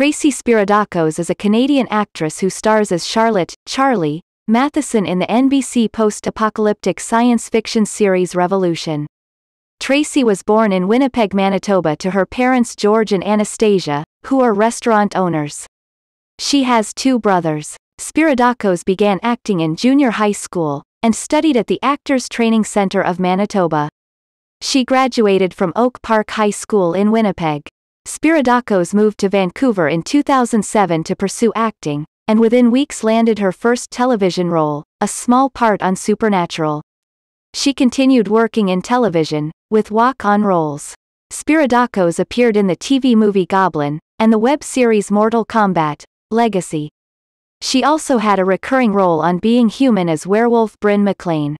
Tracy Spiridakos is a Canadian actress who stars as Charlotte, Charlie, Matheson in the NBC post-apocalyptic science fiction series Revolution. Tracy was born in Winnipeg, Manitoba to her parents George and Anastasia, who are restaurant owners. She has two brothers. Spiridakos began acting in junior high school, and studied at the Actors Training Center of Manitoba. She graduated from Oak Park High School in Winnipeg. Spiridakos moved to Vancouver in 2007 to pursue acting, and within weeks landed her first television role, a small part on Supernatural. She continued working in television, with walk-on roles. Spiridakos appeared in the TV movie Goblin, and the web series Mortal Kombat, Legacy. She also had a recurring role on Being Human as werewolf Bryn MacLean.